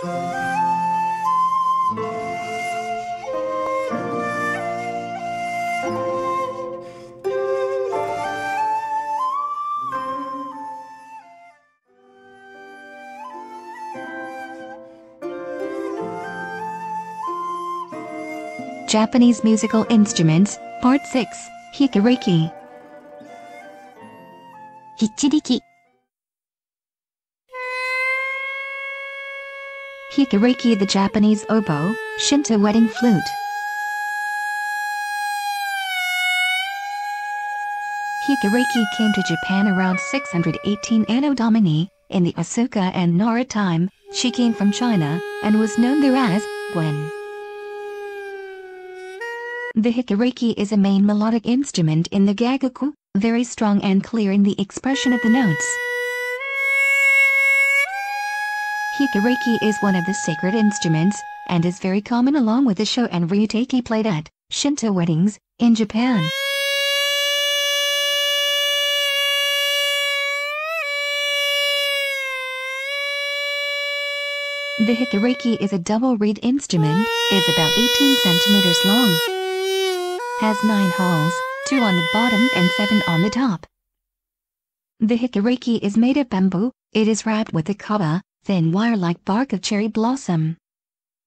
Japanese musical instruments, Part 6, Hikiriki. Hichiriki. Hikiriki the Japanese oboe, Shinto wedding flute. Hikiriki came to Japan around 618 Anno Domini, in the Asuka and Nara time, she came from China, and was known there as, guan. The hikiriki is a main melodic instrument in the gagaku, very strong and clear in the expression of the notes. Hikiriki is one of the sacred instruments, and is very common along with the sho and ryuteki played at Shinto weddings in Japan. The hikiriki is a double reed instrument, is about 18 centimeters long, has 9 holes, 2 on the bottom and 7 on the top. The hikiriki is made of bamboo, it is wrapped with a kaba, thin wire-like bark of cherry blossom.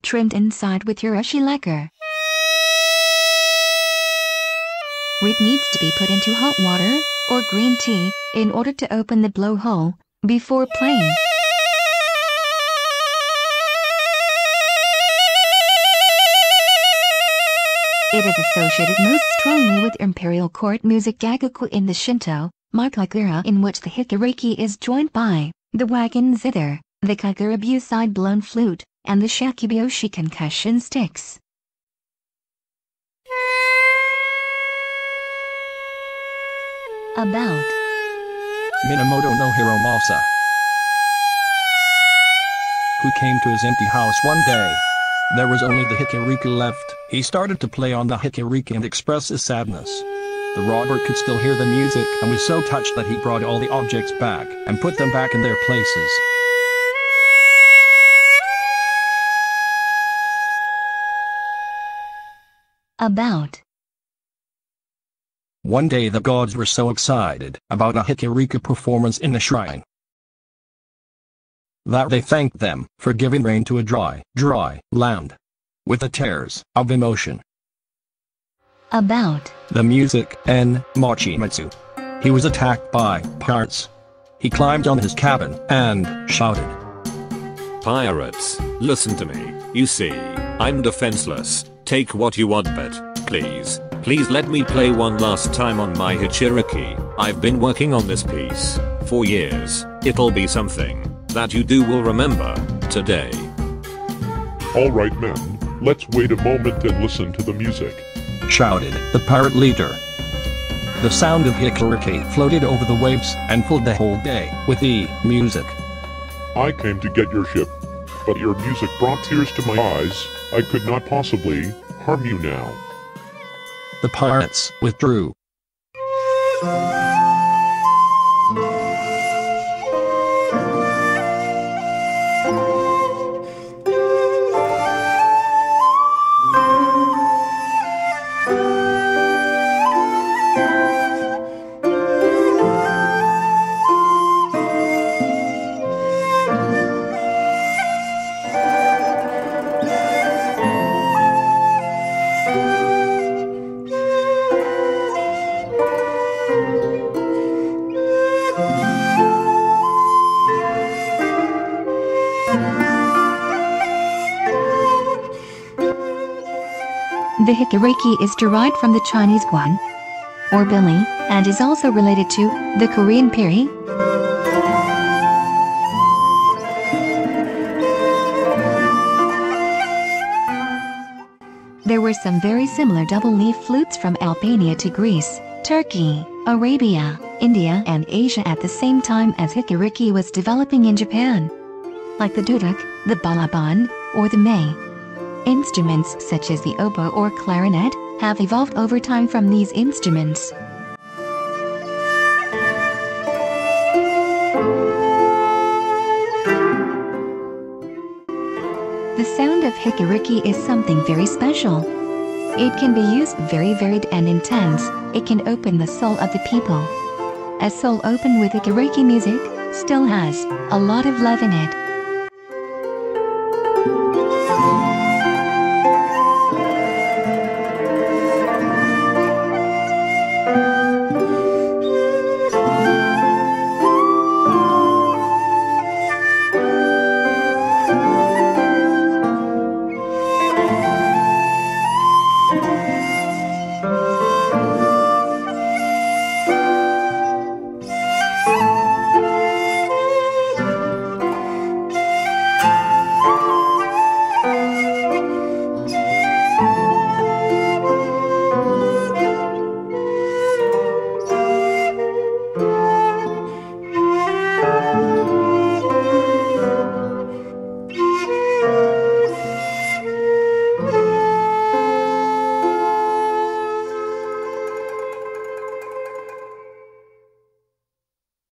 Trimmed inside with urushi lacquer. Reed needs to be put into hot water, or green tea, in order to open the blowhole, before playing. It is associated most strongly with imperial court music gagaku in the Shinto, mikagura in which the hikiriki is joined by the wagon zither, the kagurabu side-blown flute, and the shakubyoshi concussion sticks. About Minamoto no Hiromasa, who came to his empty house one day. There was only the hikiriki left. He started to play on the hikiriki and express his sadness. The robber could still hear the music and was so touched that he brought all the objects back and put them back in their places. About One day the gods were so excited about a hikiriki performance in the shrine that they thanked them for giving rain to a dry, dry land with the tears of emotion. About The music and Machimatsu. He was attacked by pirates. He climbed on his cabin and shouted. Pirates, listen to me. You see, I'm defenseless. Take what you want, but please, please let me play one last time on my Hichiriki. I've been working on this piece for years. It'll be something that you do will remember today. All right, men, let's wait a moment and listen to the music. shouted the pirate leader. The sound of hikiriki floated over the waves and filled the whole day with the music. I came to get your ship, but your music brought tears to my eyes. I could not possibly harm you now. The pirates withdrew. The hikiriki is derived from the Chinese guan, or bili, and is also related to the Korean piri. There were some very similar double-leaf flutes from Albania to Greece, Turkey, Arabia, India and Asia at the same time as hikiriki was developing in Japan. Like the duduk, the balaban, or the mey. Instruments such as the oboe or clarinet have evolved over time from these instruments. The sound of hikiriki is something very special. It can be used very varied and intense, it can open the soul of the people. A soul open with hikiriki music still has a lot of love in it.